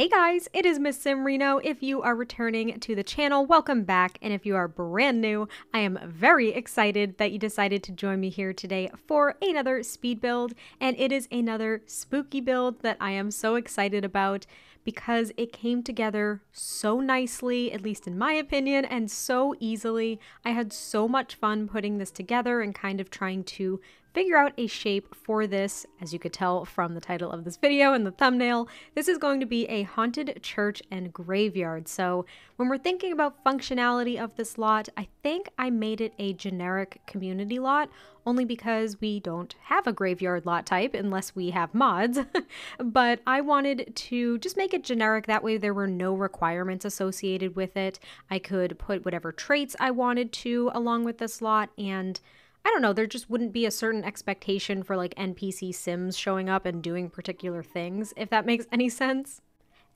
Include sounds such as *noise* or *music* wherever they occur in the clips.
Hey guys, it is Miss Sim Reno. If you are returning to the channel, welcome back. And if you are brand new, I am very excited that you decided to join me here today for another speed build. And it is another spooky build that I am so excited about because it came together so nicely, at least in my opinion, and so easily. I had so much fun putting this together and kind of trying to figure out a shape for this. As you could tell from the title of this video and the thumbnail, this is going to be a haunted church and graveyard. So when we're thinking about functionality of this lot, I think I made it a generic community lot only because we don't have a graveyard lot type unless we have mods. *laughs* but I wanted to just make it generic. That way there were no requirements associated with it. I could put whatever traits I wanted to along with this lot and I don't know, there just wouldn't be a certain expectation for like NPC Sims showing up and doing particular things, if that makes any sense.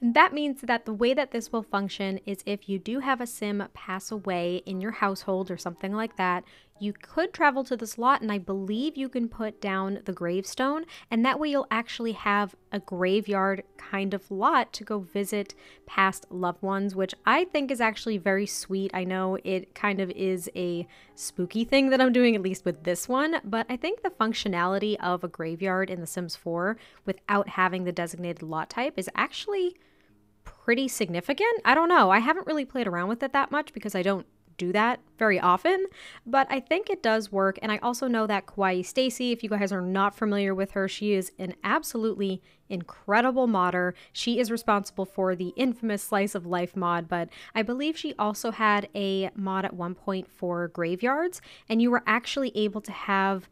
And that means that the way that this will function is if you do have a sim pass away in your household or something like that, you could travel to this lot and I believe you can put down the gravestone and that way you'll actually have a graveyard kind of lot to go visit past loved ones, which I think is actually very sweet. I know it kind of is a spooky thing that I'm doing, at least with this one, but I think the functionality of a graveyard in The Sims 4 without having the designated lot type is actually pretty significant. I don't know. I haven't really played around with it that much because I don't do that very often, but I think it does work. And I also know that KawaiiStacie, if you guys are not familiar with her, she is an absolutely incredible modder. She is responsible for the infamous Slice of Life mod, but I believe she also had a mod at one point for graveyards, and you were actually able to have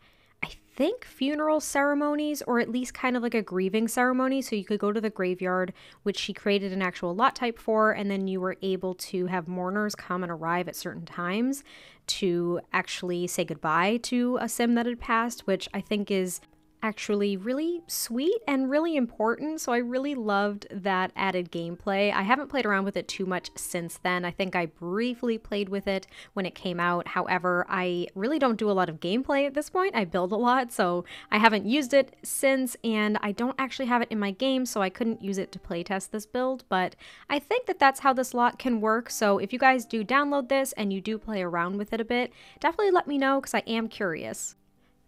think funeral ceremonies or at least kind of like a grieving ceremony. So you could go to the graveyard, which she created an actual lot type for, and then you were able to have mourners come and arrive at certain times to actually say goodbye to a sim that had passed, which I think is actually really sweet and really important. So I really loved that added gameplay. I haven't played around with it too much since then. I think I briefly played with it when it came out. However, I really don't do a lot of gameplay at this point. I build a lot, so I haven't used it since, and I don't actually have it in my game, so I couldn't use it to playtest this build. But I think that that's how this lot can work. So if you guys do download this and you do play around with it a bit, definitely let me know because I am curious.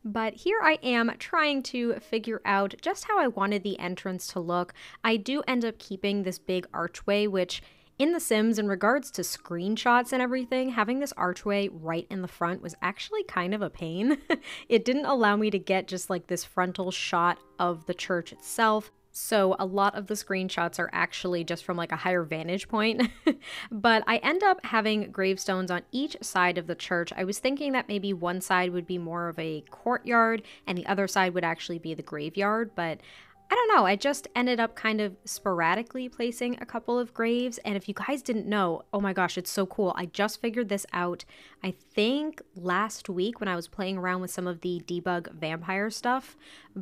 But here I am trying to figure out just how I wanted the entrance to look. I do end up keeping this big archway, which in The Sims, in regards to screenshots and everything, having this archway right in the front was actually kind of a pain. *laughs* it didn't allow me to get just like this frontal shot of the church itself. So a lot of the screenshots are actually just from like a higher vantage point. *laughs* but I end up having gravestones on each side of the church. I was thinking that maybe one side would be more of a courtyard and the other side would actually be the graveyard, but I don't know. I just ended up kind of sporadically placing a couple of graves. And if you guys didn't know, oh my gosh, it's so cool. I just figured this out, I think last week when I was playing around with some of the debug vampire stuff.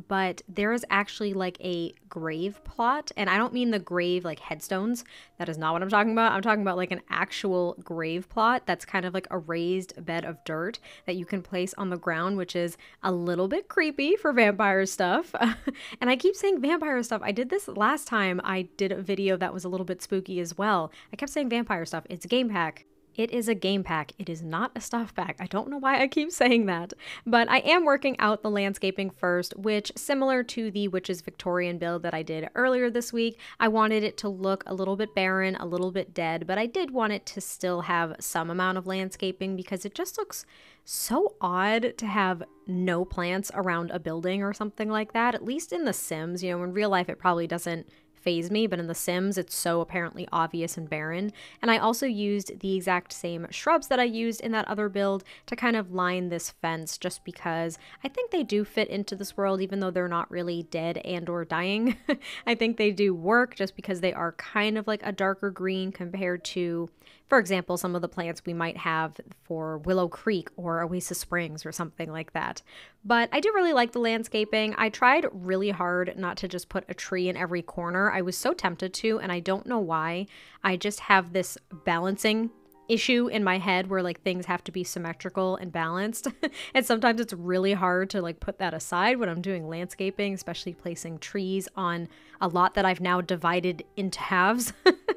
But there is actually like a grave plot. And I don't mean the grave like headstones. That is not what I'm talking about. I'm talking about like an actual grave plot that's kind of like a raised bed of dirt that you can place on the ground, which is a little bit creepy for vampire stuff. *laughs* and I keep saying vampire stuff. I did this last time I did a video that was a little bit spooky as well. I kept saying vampire stuff. It's a game pack. It is a game pack. It is not a stuff pack. I don't know why I keep *laughs* saying that, but I am working out the landscaping first, which similar to the Witch's Victorian build that I did earlier this week, I wanted it to look a little bit barren, a little bit dead, but I did want it to still have some amount of landscaping because it just looks so odd to have no plants around a building or something like that, at least in The Sims. You know, in real life, it probably doesn't faze me, but in The Sims, it's so apparently obvious and barren. And I also used the exact same shrubs that I used in that other build to kind of line this fence just because I think they do fit into this world even though they're not really dead and or dying. *laughs* I think they do work just because they are kind of like a darker green compared to for example, some of the plants we might have for Willow Creek or Oasis Springs or something like that. But I do really like the landscaping. I tried really hard not to just put a tree in every corner. I was so tempted to, and I don't know why. I just have this balancing issue in my head where like things have to be symmetrical and balanced. *laughs* and sometimes it's really hard to like put that aside when I'm doing landscaping, especially placing trees on a lot that I've now divided into halves. *laughs*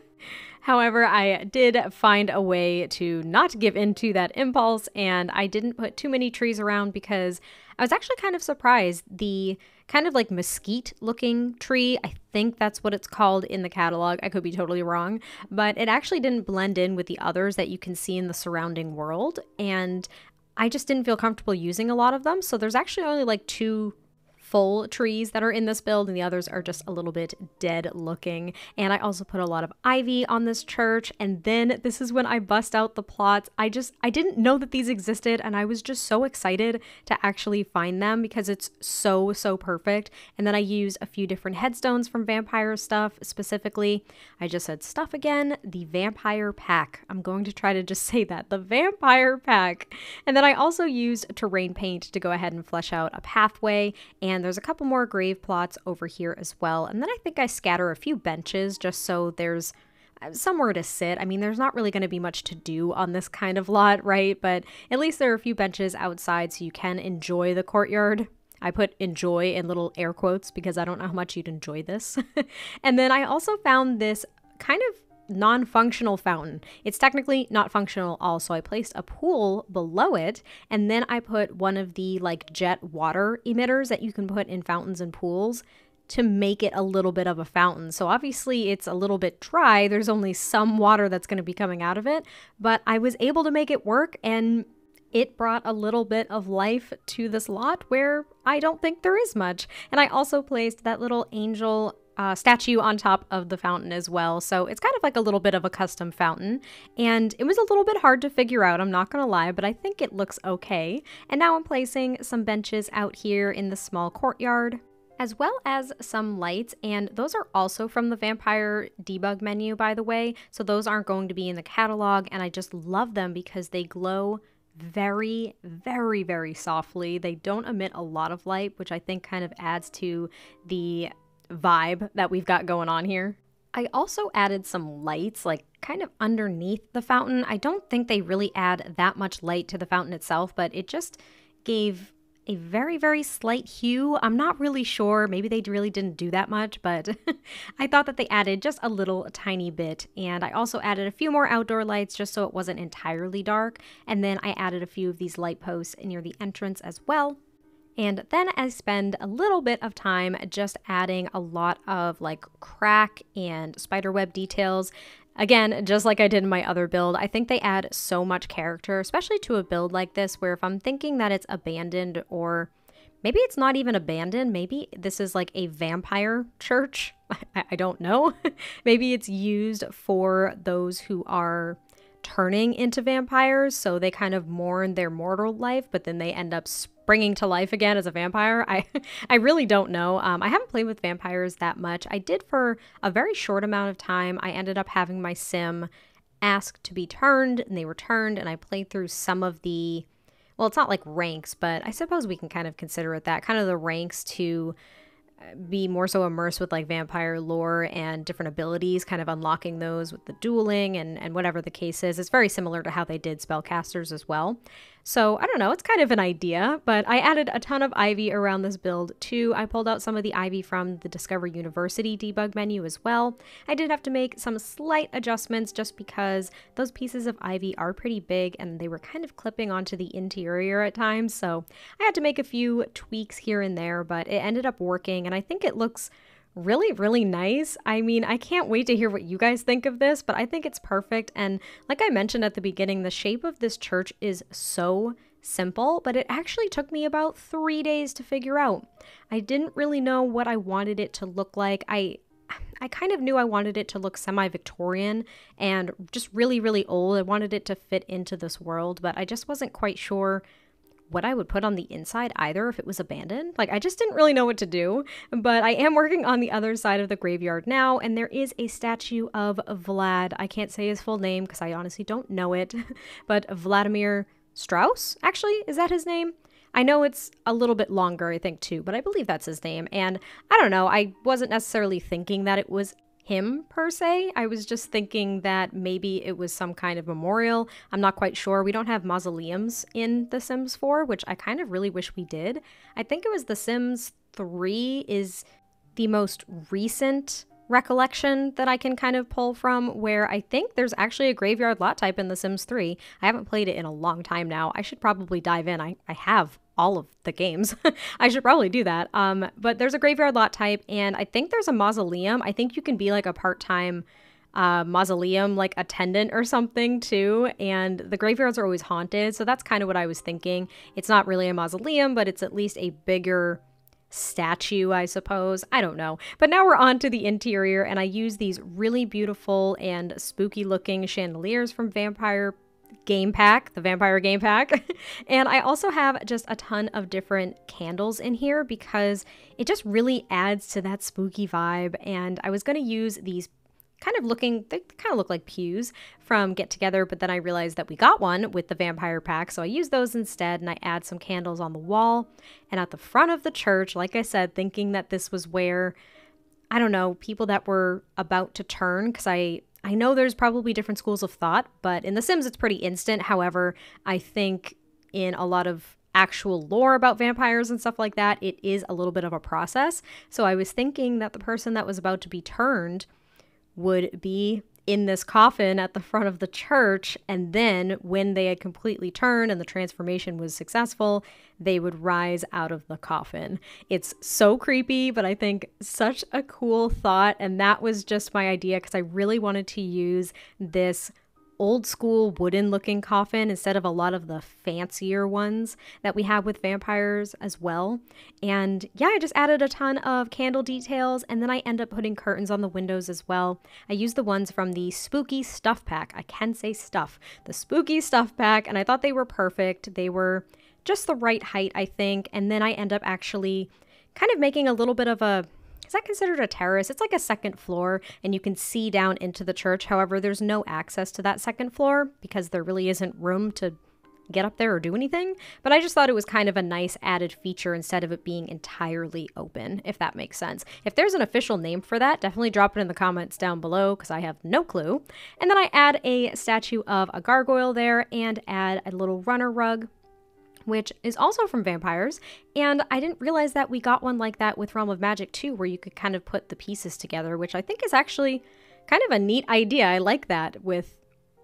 However, I did find a way to not give into that impulse and I didn't put too many trees around because I was actually kind of surprised. The kind of like mesquite looking tree, I think that's what it's called in the catalog. I could be totally wrong, but it actually didn't blend in with the others that you can see in the surrounding world. And I just didn't feel comfortable using a lot of them. So there's actually only like two full trees that are in this build, and the others are just a little bit dead looking. And I also put a lot of ivy on this church, and then this is when I bust out the plots. I just, I didn't know that these existed, and I was just so excited to actually find them because it's so, so perfect. And then I used a few different headstones from Vampire stuff, specifically, I just said stuff again, the Vampire Pack. I'm going to try to just *laughs* say that, the Vampire Pack. And then I also used terrain paint to go ahead and flesh out a pathway and and there's a couple more grave plots over here as well. And then I think I scatter a few benches just so there's uh, somewhere to sit. I mean, there's not really going to be much to do on this kind of lot, right? But at least there are a few benches outside so you can enjoy the courtyard. I put enjoy in little air quotes because I don't know how much you'd enjoy this. *laughs* and then I also found this kind of non-functional fountain. It's technically not functional at all, so I placed a pool below it, and then I put one of the like jet water emitters that you can put in fountains and pools to make it a little bit of a fountain. So obviously it's a little bit dry. There's only some water that's going to be coming out of it, but I was able to make it work and it brought a little bit of life to this lot where I don't think there is much. And I also placed that little angel uh, statue on top of the fountain as well. So it's kind of like a little bit of a custom fountain. And it was a little bit hard to figure out, I'm not going to lie, but I think it looks okay. And now I'm placing some benches out here in the small courtyard as well as some lights and those are also from the vampire debug menu by the way so those aren't going to be in the catalog and I just love them because they glow very very very softly they don't emit a lot of light which I think kind of adds to the vibe that we've got going on here. I also added some lights, like kind of underneath the fountain. I don't think they really add that much light to the fountain itself, but it just gave a very, very slight hue. I'm not really sure. Maybe they really didn't do that much, but *laughs* I thought that they added just a little tiny bit. And I also added a few more outdoor lights just so it wasn't entirely dark. And then I added a few of these light posts near the entrance as well. And then I spend a little bit of time just adding a lot of like crack and spiderweb details. Again, just like I did in my other build, I think they add so much character, especially to a build like this, where if I'm thinking that it's abandoned or maybe it's not even abandoned, maybe this is like a vampire church. *laughs* I, I don't know. *laughs* maybe it's used for those who are turning into vampires, so they kind of mourn their mortal life, but then they end up springing to life again as a vampire. I *laughs* I really don't know. Um, I haven't played with vampires that much. I did for a very short amount of time. I ended up having my sim ask to be turned, and they were turned, and I played through some of the well, it's not like ranks, but I suppose we can kind of consider it that kind of the ranks to be more so immersed with like vampire lore and different abilities, kind of unlocking those with the dueling and, and whatever the case is. It's very similar to how they did spellcasters as well. So I don't know, it's kind of an idea, but I added a ton of ivy around this build too. I pulled out some of the ivy from the Discover University debug menu as well. I did have to make some slight adjustments just because those pieces of ivy are pretty big and they were kind of clipping onto the interior at times. So I had to make a few tweaks here and there, but it ended up working and I think it looks really, really nice. I mean, I can't wait to hear what you guys think of this, but I think it's perfect. And like I mentioned at the beginning, the shape of this church is so simple, but it actually took me about three days to figure out. I didn't really know what I wanted it to look like. I I kind of knew I wanted it to look semi Victorian and just really, really old. I wanted it to fit into this world, but I just wasn't quite sure what I would put on the inside either if it was abandoned. Like, I just didn't really know what to do, but I am working on the other side of the graveyard now, and there is a statue of Vlad. I can't say his full name because I honestly don't know it, *laughs* but Vladimir Strauss, actually, is that his name? I know it's a little bit longer, I think, too, but I believe that's his name. And I don't know, I wasn't necessarily thinking that it was him per se. I was just thinking that maybe it was some kind of memorial. I'm not quite sure. We don't have mausoleums in The Sims 4, which I kind of really wish we did. I think it was The Sims 3 is the most recent recollection that I can kind of pull from where I think there's actually a graveyard lot type in The Sims 3. I haven't played it in a long time now. I should probably dive in. I, I have all of the games. *laughs* I should probably do that. Um, but there's a graveyard lot type, and I think there's a mausoleum. I think you can be like a part time uh, mausoleum like attendant or something too. And the graveyards are always haunted, so that's kind of what I was thinking. It's not really a mausoleum, but it's at least a bigger statue, I suppose. I don't know. But now we're on to the interior, and I use these really beautiful and spooky looking chandeliers from Vampire game pack, the vampire game pack. *laughs* and I also have just a ton of different candles in here because it just really adds to that spooky vibe. And I was going to use these kind of looking, they kind of look like pews from Get Together, but then I realized that we got one with the vampire pack. So I use those instead and I add some candles on the wall. And at the front of the church, like I said, thinking that this was where. I don't know, people that were about to turn because I I know there's probably different schools of thought, but in The Sims, it's pretty instant. However, I think in a lot of actual lore about vampires and stuff like that, it is a little bit of a process. So I was thinking that the person that was about to be turned would be in this coffin at the front of the church. And then, when they had completely turned and the transformation was successful, they would rise out of the coffin. It's so creepy, but I think such a cool thought. And that was just my idea because I really wanted to use this old school wooden looking coffin instead of a lot of the fancier ones that we have with vampires as well. And yeah, I just added a ton of candle details and then I end up putting curtains on the windows as well. I used the ones from the spooky stuff pack. I can say stuff. The spooky stuff pack and I thought they were perfect. They were just the right height, I think. And then I end up actually kind of making a little bit of a is that considered a terrace? It's like a second floor, and you can see down into the church. However, there's no access to that second floor because there really isn't room to get up there or do anything. But I just thought it was kind of a nice added feature instead of it being entirely open, if that makes sense. If there's an official name for that, definitely drop it in the comments down below because I have no clue. And then I add a statue of a gargoyle there and add a little runner rug which is also from vampires. And I didn't realize that we got one like that with Realm of Magic too, where you could kind of put the pieces together, which I think is actually kind of a neat idea. I like that with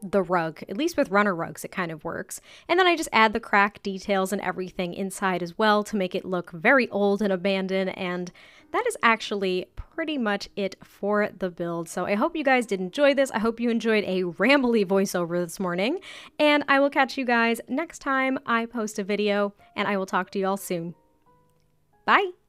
the rug. At least with runner rugs, it kind of works. And then I just add the crack details and everything inside as well to make it look very old and abandoned. And that is actually pretty much it for the build. So I hope you guys did enjoy this. I hope you enjoyed a rambly voiceover this morning. And I will catch you guys next time I post a video, and I will talk to you all soon. Bye!